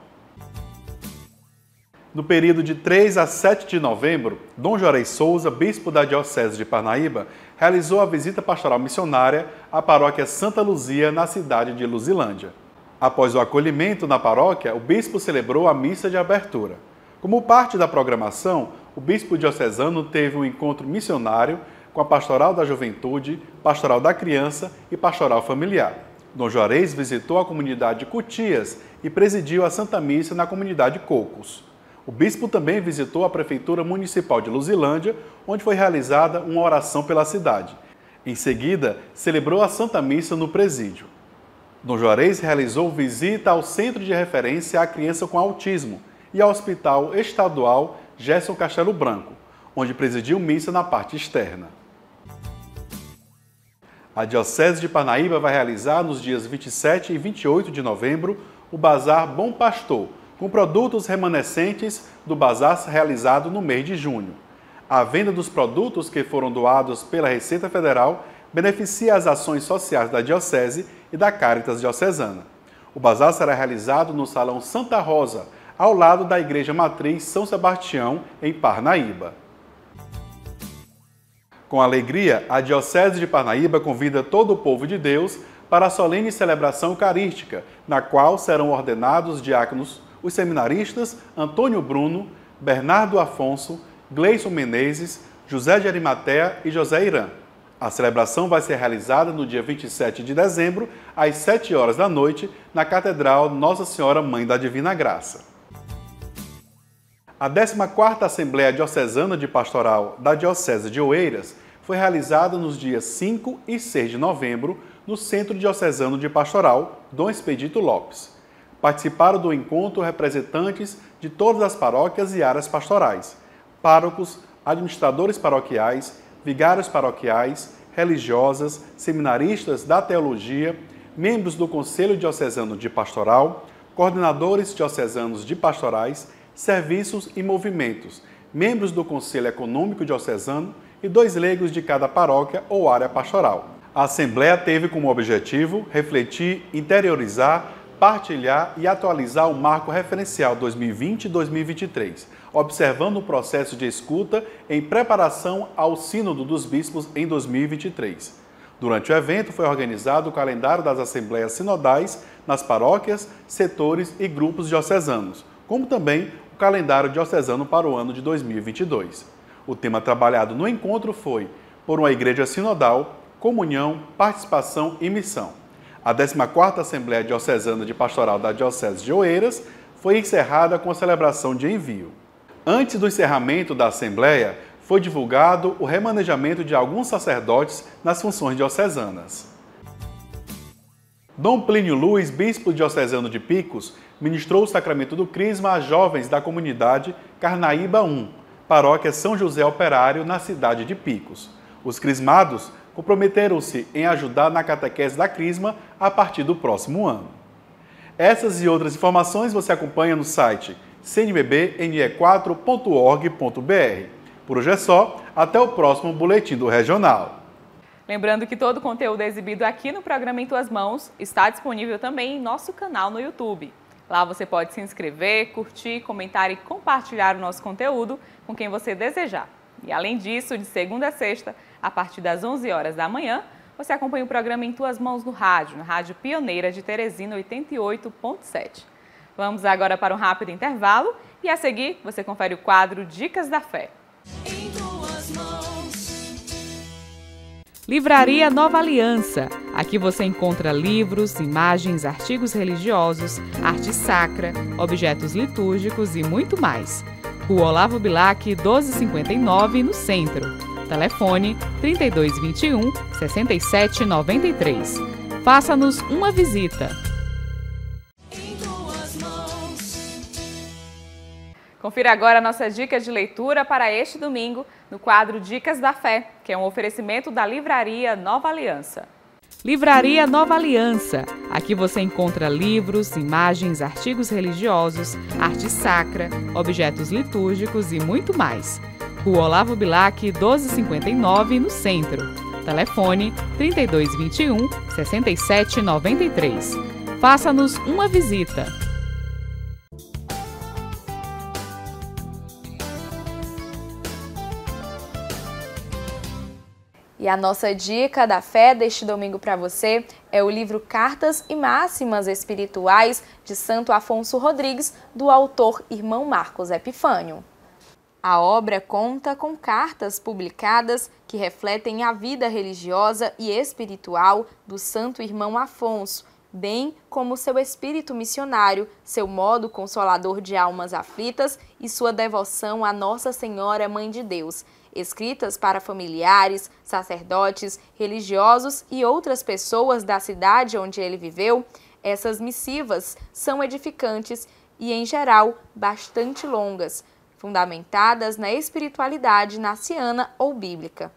No período de 3 a 7 de novembro, Dom Jorei Souza, bispo da Diocese de Parnaíba, realizou a visita pastoral missionária à paróquia Santa Luzia, na cidade de Luzilândia. Após o acolhimento na paróquia, o bispo celebrou a missa de abertura. Como parte da programação, o bispo diocesano teve um encontro missionário com a Pastoral da Juventude, Pastoral da Criança e Pastoral Familiar. Dom Juarez visitou a comunidade Cutias e presidiu a Santa Missa na comunidade Cocos. O bispo também visitou a Prefeitura Municipal de Luzilândia, onde foi realizada uma oração pela cidade. Em seguida, celebrou a Santa Missa no presídio. Dom Juarez realizou visita ao Centro de Referência à Criança com Autismo e ao Hospital Estadual Gerson Castelo Branco, onde presidiu missa na parte externa. A Diocese de Parnaíba vai realizar nos dias 27 e 28 de novembro o Bazar Bom Pastor, com produtos remanescentes do bazar realizado no mês de junho. A venda dos produtos que foram doados pela Receita Federal beneficia as ações sociais da Diocese e da Caritas Diocesana. O bazar será realizado no Salão Santa Rosa, ao lado da Igreja Matriz São Sebastião, em Parnaíba. Com alegria, a Diocese de Parnaíba convida todo o povo de Deus para a solene celebração eucarística, na qual serão ordenados diáconos os seminaristas Antônio Bruno, Bernardo Afonso, Gleison Menezes, José de Arimatea e José Irã. A celebração vai ser realizada no dia 27 de dezembro, às 7 horas da noite, na Catedral Nossa Senhora Mãe da Divina Graça. A 14ª Assembleia Diocesana de Pastoral da Diocese de Oeiras foi realizada nos dias 5 e 6 de novembro no Centro Diocesano de Pastoral, Dom Expedito Lopes. Participaram do encontro representantes de todas as paróquias e áreas pastorais, párocos, administradores paroquiais, vigários paroquiais, religiosas, seminaristas da teologia, membros do Conselho Diocesano de Pastoral, coordenadores diocesanos de pastorais serviços e movimentos, membros do Conselho Econômico Diocesano e dois leigos de cada paróquia ou área pastoral. A Assembleia teve como objetivo refletir, interiorizar, partilhar e atualizar o marco referencial 2020-2023, observando o processo de escuta em preparação ao Sínodo dos Bispos em 2023. Durante o evento foi organizado o calendário das assembleias sinodais nas paróquias, setores e grupos diocesanos, como também calendário diocesano para o ano de 2022. O tema trabalhado no encontro foi Por uma Igreja Sinodal, Comunhão, Participação e Missão. A 14ª Assembleia Diocesana de Pastoral da Diocese de Oeiras foi encerrada com a celebração de envio. Antes do encerramento da Assembleia, foi divulgado o remanejamento de alguns sacerdotes nas funções diocesanas. Dom Plínio Luiz, bispo diocesano de Picos, ministrou o sacramento do Crisma a jovens da comunidade Carnaíba 1, paróquia São José Operário, na cidade de Picos. Os crismados comprometeram-se em ajudar na catequese da Crisma a partir do próximo ano. Essas e outras informações você acompanha no site cnbbne4.org.br. Por hoje é só, até o próximo Boletim do Regional. Lembrando que todo o conteúdo exibido aqui no programa Em Tuas Mãos está disponível também em nosso canal no YouTube. Lá você pode se inscrever, curtir, comentar e compartilhar o nosso conteúdo com quem você desejar. E além disso, de segunda a sexta, a partir das 11 horas da manhã, você acompanha o programa Em Tuas Mãos no Rádio, na Rádio Pioneira de Teresina 88.7. Vamos agora para um rápido intervalo e a seguir você confere o quadro Dicas da Fé. Em tuas mãos. Livraria Nova Aliança. Aqui você encontra livros, imagens, artigos religiosos, arte sacra, objetos litúrgicos e muito mais. Rua Olavo Bilac, 1259, no centro. Telefone 3221 6793. Faça-nos uma visita. Confira agora a nossa dica de leitura para este domingo no quadro Dicas da Fé, que é um oferecimento da Livraria Nova Aliança. Livraria Nova Aliança. Aqui você encontra livros, imagens, artigos religiosos, arte sacra, objetos litúrgicos e muito mais. Rua Olavo Bilac, 1259, no centro. Telefone 3221 6793. Faça-nos uma visita. E a nossa dica da fé deste domingo para você é o livro Cartas e Máximas Espirituais de Santo Afonso Rodrigues, do autor Irmão Marcos Epifânio. A obra conta com cartas publicadas que refletem a vida religiosa e espiritual do Santo Irmão Afonso, bem como seu espírito missionário, seu modo consolador de almas aflitas e sua devoção a Nossa Senhora Mãe de Deus, escritas para familiares, sacerdotes, religiosos e outras pessoas da cidade onde ele viveu. Essas missivas são edificantes e, em geral, bastante longas, fundamentadas na espiritualidade naciana ou bíblica.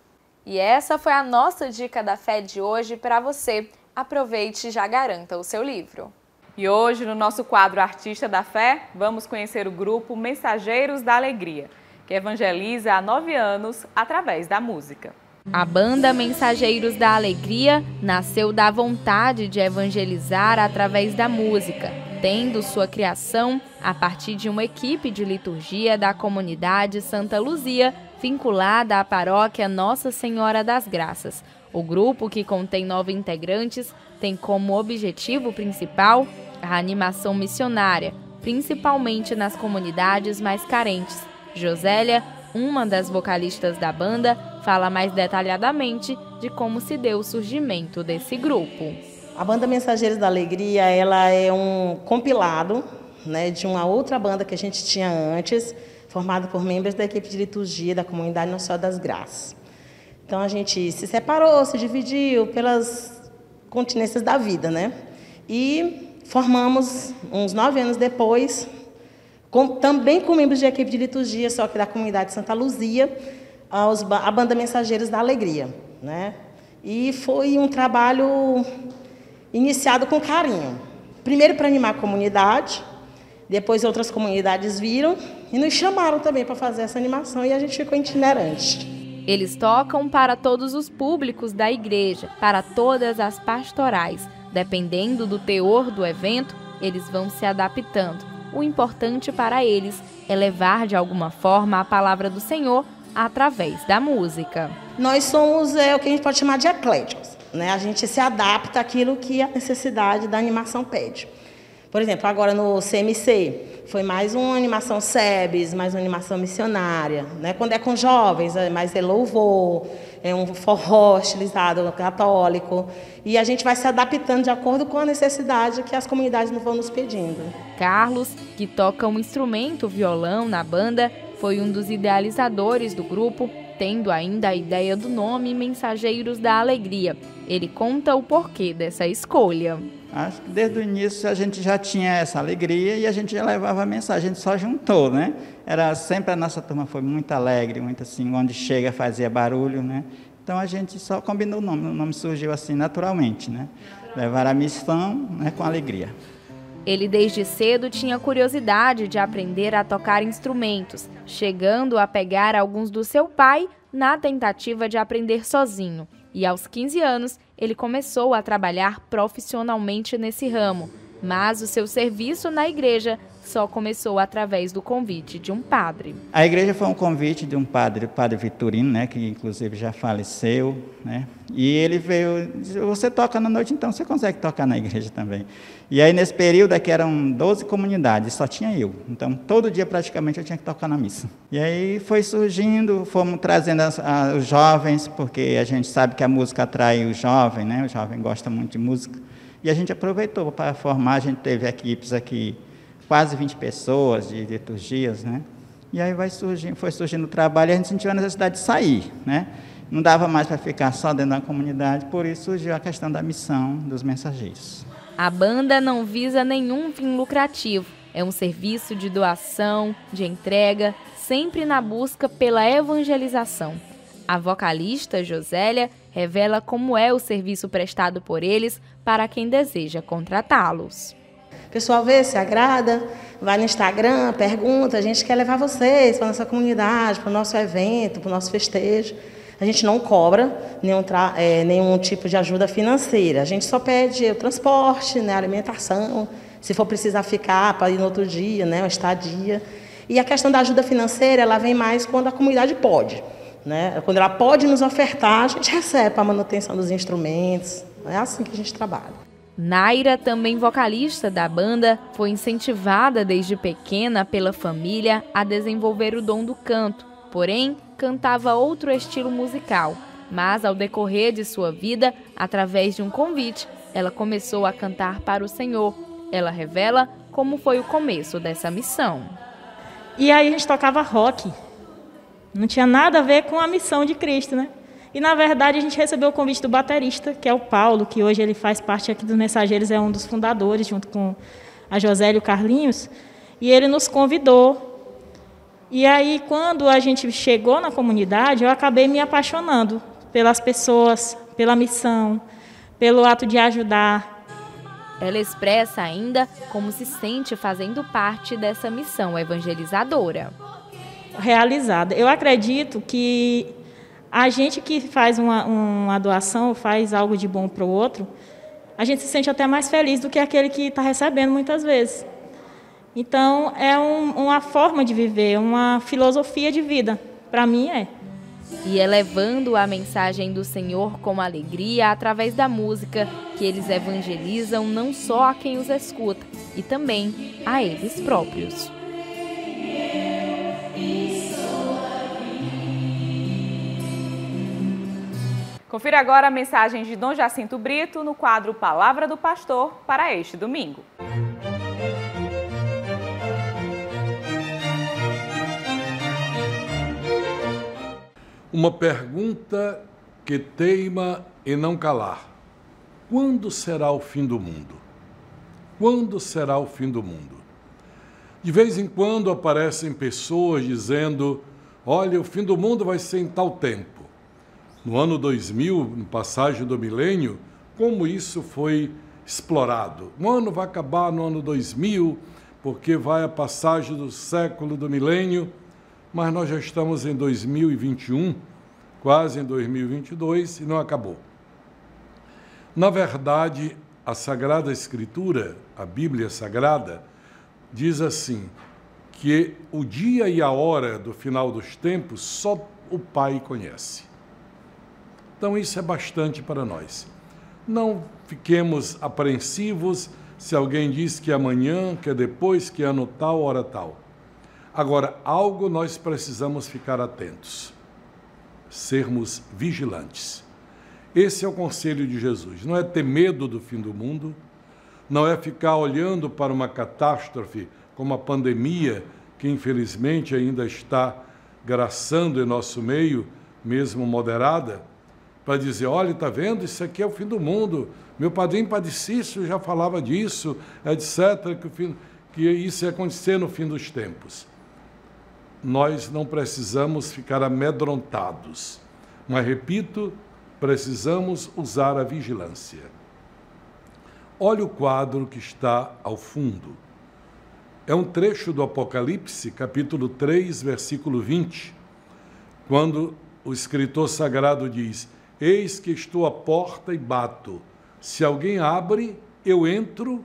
E essa foi a nossa dica da fé de hoje para você. Aproveite e já garanta o seu livro. E hoje, no nosso quadro Artista da Fé, vamos conhecer o grupo Mensageiros da Alegria, que evangeliza há nove anos através da música. A banda Mensageiros da Alegria nasceu da vontade de evangelizar através da música, tendo sua criação a partir de uma equipe de liturgia da comunidade Santa Luzia, vinculada à paróquia Nossa Senhora das Graças. O grupo, que contém nove integrantes, tem como objetivo principal a animação missionária, principalmente nas comunidades mais carentes. Josélia, uma das vocalistas da banda, fala mais detalhadamente de como se deu o surgimento desse grupo. A banda Mensageiros da Alegria, ela é um compilado, né, de uma outra banda que a gente tinha antes, formada por membros da equipe de liturgia da comunidade Nossa Senhora das Graças. Então a gente se separou, se dividiu pelas continências da vida, né? E formamos uns nove anos depois, com, também com membros de equipe de liturgia, só que da comunidade Santa Luzia, aos, a banda Mensageiros da Alegria, né? E foi um trabalho iniciado com carinho. Primeiro para animar a comunidade, depois outras comunidades viram e nos chamaram também para fazer essa animação e a gente ficou itinerante. Eles tocam para todos os públicos da igreja, para todas as pastorais. Dependendo do teor do evento, eles vão se adaptando. O importante para eles é levar de alguma forma a palavra do Senhor através da música. Nós somos é, o que a gente pode chamar de ecléticos. Né? A gente se adapta àquilo que a necessidade da animação pede. Por exemplo, agora no CMC, foi mais uma animação SEBS, mais uma animação missionária. Né? Quando é com jovens, é mais é louvor, é um forró estilizado católico. E a gente vai se adaptando de acordo com a necessidade que as comunidades vão nos pedindo. Carlos, que toca um instrumento, violão, na banda, foi um dos idealizadores do grupo, tendo ainda a ideia do nome Mensageiros da Alegria. Ele conta o porquê dessa escolha. Acho que desde o início a gente já tinha essa alegria e a gente já levava a mensagem, a gente só juntou, né? Era sempre a nossa turma foi muito alegre, muito assim, onde chega fazia barulho, né? Então a gente só combinou o nome, o nome surgiu assim naturalmente, né? Levar a missão, né, com alegria. Ele desde cedo tinha curiosidade de aprender a tocar instrumentos, chegando a pegar alguns do seu pai na tentativa de aprender sozinho. E aos 15 anos, ele começou a trabalhar profissionalmente nesse ramo. Mas o seu serviço na igreja só começou através do convite de um padre. A igreja foi um convite de um padre, o padre Vitorino, né, que inclusive já faleceu, né? E ele veio, disse, você toca na noite, então você consegue tocar na igreja também. E aí nesse período aqui eram 12 comunidades, só tinha eu. Então todo dia praticamente eu tinha que tocar na missa. E aí foi surgindo, fomos trazendo as, os jovens, porque a gente sabe que a música atrai o jovem, né? O jovem gosta muito de música. E a gente aproveitou para formar, a gente teve equipes aqui quase 20 pessoas de liturgias, né? E aí vai surgindo, foi surgindo o trabalho e a gente sentiu a necessidade de sair, né? Não dava mais para ficar só dentro da comunidade, por isso surgiu a questão da missão dos mensageiros. A banda não visa nenhum fim lucrativo. É um serviço de doação, de entrega, sempre na busca pela evangelização. A vocalista Josélia revela como é o serviço prestado por eles para quem deseja contratá-los. Pessoal vê, se agrada, vai no Instagram, pergunta, a gente quer levar vocês para a nossa comunidade, para o nosso evento, para o nosso festejo. A gente não cobra nenhum, é, nenhum tipo de ajuda financeira. A gente só pede o transporte, né, alimentação, se for precisar ficar para ir no outro dia, né, uma estadia. E a questão da ajuda financeira, ela vem mais quando a comunidade pode. Né? Quando ela pode nos ofertar, a gente recebe para a manutenção dos instrumentos. É assim que a gente trabalha. Naira, também vocalista da banda, foi incentivada desde pequena pela família a desenvolver o dom do canto. Porém, cantava outro estilo musical. Mas ao decorrer de sua vida, através de um convite, ela começou a cantar para o Senhor. Ela revela como foi o começo dessa missão. E aí a gente tocava rock. Não tinha nada a ver com a missão de Cristo, né? E na verdade a gente recebeu o convite do baterista, que é o Paulo, que hoje ele faz parte aqui dos Mensageiros, é um dos fundadores, junto com a José e o Carlinhos, e ele nos convidou. E aí, quando a gente chegou na comunidade, eu acabei me apaixonando pelas pessoas, pela missão, pelo ato de ajudar. Ela expressa ainda como se sente fazendo parte dessa missão evangelizadora. Realizada. Eu acredito que a gente que faz uma, uma doação, faz algo de bom para o outro, a gente se sente até mais feliz do que aquele que está recebendo muitas vezes. Então, é um, uma forma de viver, uma filosofia de vida. Para mim, é. E elevando a mensagem do Senhor com alegria através da música, que eles evangelizam não só a quem os escuta, e também a eles próprios. Confira agora a mensagem de Dom Jacinto Brito no quadro Palavra do Pastor para este domingo. Uma pergunta que teima em não calar. Quando será o fim do mundo? Quando será o fim do mundo? De vez em quando aparecem pessoas dizendo: olha, o fim do mundo vai ser em tal tempo. No ano 2000, no passagem do milênio, como isso foi explorado. O ano vai acabar no ano 2000, porque vai a passagem do século do milênio mas nós já estamos em 2021, quase em 2022 e não acabou. Na verdade, a Sagrada Escritura, a Bíblia Sagrada, diz assim: que o dia e a hora do final dos tempos só o Pai conhece. Então, isso é bastante para nós. Não fiquemos apreensivos se alguém diz que é amanhã, que é depois, que é ano tal, hora tal. Agora, algo nós precisamos ficar atentos, sermos vigilantes. Esse é o conselho de Jesus. Não é ter medo do fim do mundo, não é ficar olhando para uma catástrofe como a pandemia, que infelizmente ainda está graçando em nosso meio, mesmo moderada, para dizer: olha, está vendo, isso aqui é o fim do mundo. Meu padrinho Padre Cício já falava disso, etc., que, fim, que isso ia acontecer no fim dos tempos nós não precisamos ficar amedrontados. Mas, repito, precisamos usar a vigilância. Olha o quadro que está ao fundo. É um trecho do Apocalipse, capítulo 3, versículo 20, quando o escritor sagrado diz: Eis que estou à porta e bato. Se alguém abre, eu entro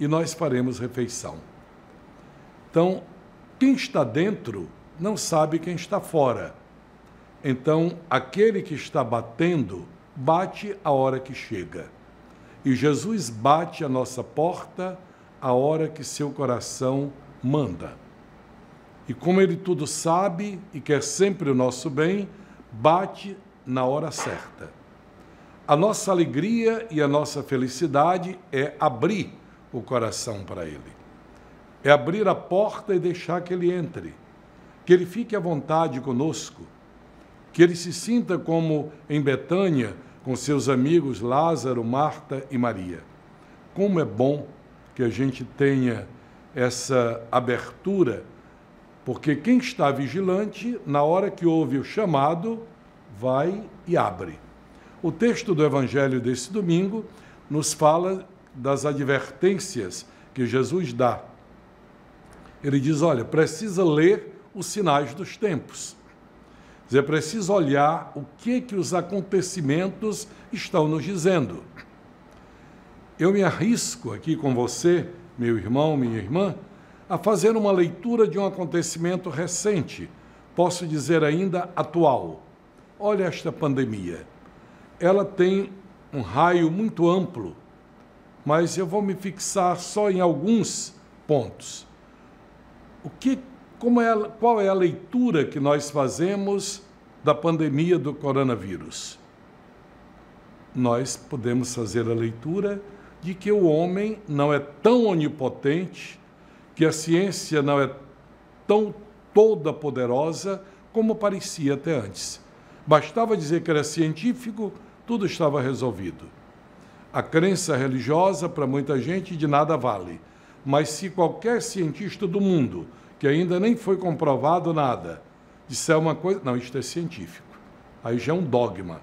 e nós faremos refeição. Então, quem está dentro não sabe quem está fora. Então, aquele que está batendo, bate a hora que chega. E Jesus bate a nossa porta a hora que seu coração manda. E como ele tudo sabe e quer sempre o nosso bem, bate na hora certa. A nossa alegria e a nossa felicidade é abrir o coração para ele. É abrir a porta e deixar que ele entre. Que ele fique à vontade conosco. Que ele se sinta como em Betânia, com seus amigos Lázaro, Marta e Maria. Como é bom que a gente tenha essa abertura, porque quem está vigilante, na hora que ouve o chamado, vai e abre. O texto do Evangelho desse domingo nos fala das advertências que Jesus dá. Ele diz: olha, precisa ler os sinais dos tempos. É preciso olhar o que que os acontecimentos estão nos dizendo. Eu me arrisco aqui com você, meu irmão, minha irmã, a fazer uma leitura de um acontecimento recente, posso dizer ainda atual. Olha esta pandemia. Ela tem um raio muito amplo, mas eu vou me fixar só em alguns pontos. O que como é, qual é a leitura que nós fazemos da pandemia do coronavírus? Nós podemos fazer a leitura de que o homem não é tão onipotente, que a ciência não é tão toda poderosa como parecia até antes. Bastava dizer que era científico, tudo estava resolvido. A crença religiosa, para muita gente, de nada vale. Mas se qualquer cientista do mundo que ainda nem foi comprovado nada, disser uma coisa, não, isto é científico. Aí já é um dogma.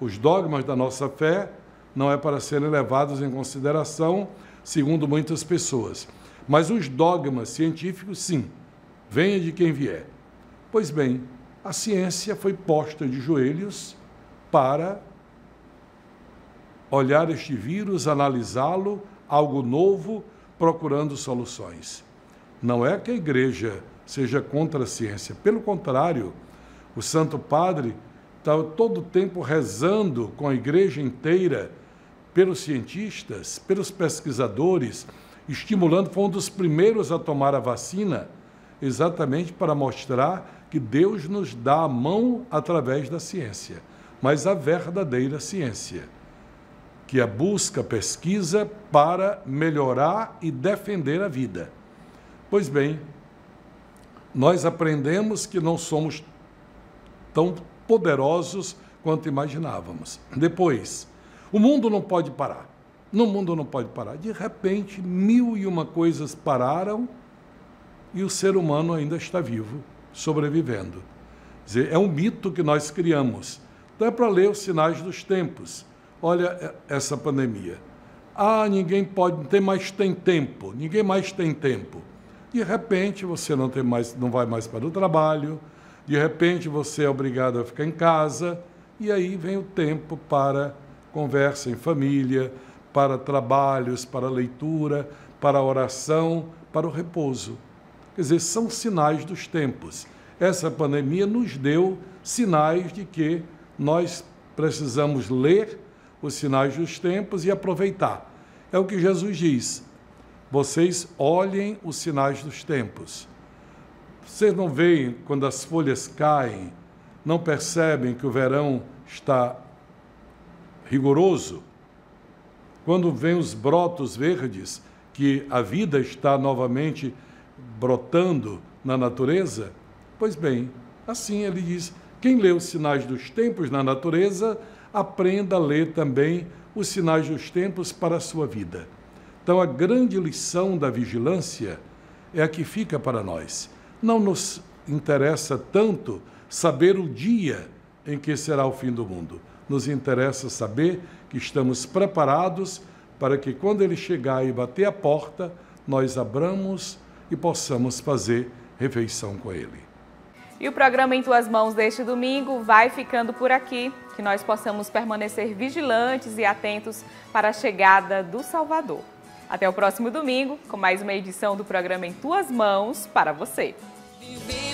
Os dogmas da nossa fé não é para serem levados em consideração, segundo muitas pessoas. Mas os dogmas científicos, sim, venha de quem vier. Pois bem, a ciência foi posta de joelhos para olhar este vírus, analisá-lo, algo novo, procurando soluções. Não é que a igreja seja contra a ciência, pelo contrário, o Santo Padre estava todo o tempo rezando com a igreja inteira, pelos cientistas, pelos pesquisadores, estimulando, foi um dos primeiros a tomar a vacina, exatamente para mostrar que Deus nos dá a mão através da ciência, mas a verdadeira ciência, que é busca, pesquisa para melhorar e defender a vida. Pois bem, nós aprendemos que não somos tão poderosos quanto imaginávamos. Depois, o mundo não pode parar. No mundo não pode parar. De repente, mil e uma coisas pararam e o ser humano ainda está vivo, sobrevivendo. Dizer, é um mito que nós criamos. Então é para ler os sinais dos tempos. Olha essa pandemia. Ah, ninguém pode, não tem mais tem tempo. Ninguém mais tem tempo. De repente você não tem mais, não vai mais para o trabalho, de repente você é obrigado a ficar em casa, e aí vem o tempo para conversa em família, para trabalhos, para leitura, para oração, para o repouso. Quer dizer, são sinais dos tempos. Essa pandemia nos deu sinais de que nós precisamos ler os sinais dos tempos e aproveitar. É o que Jesus diz: vocês olhem os sinais dos tempos. Vocês não veem quando as folhas caem, não percebem que o verão está rigoroso? Quando vêm os brotos verdes, que a vida está novamente brotando na natureza? Pois bem, assim ele diz: quem lê os sinais dos tempos na natureza, aprenda a ler também os sinais dos tempos para a sua vida. Então, a grande lição da vigilância é a que fica para nós. Não nos interessa tanto saber o dia em que será o fim do mundo. Nos interessa saber que estamos preparados para que, quando ele chegar e bater a porta, nós abramos e possamos fazer refeição com ele. E o programa Em Tuas Mãos deste domingo vai ficando por aqui. Que nós possamos permanecer vigilantes e atentos para a chegada do Salvador. Até o próximo domingo com mais uma edição do programa Em Tuas Mãos para você. Viver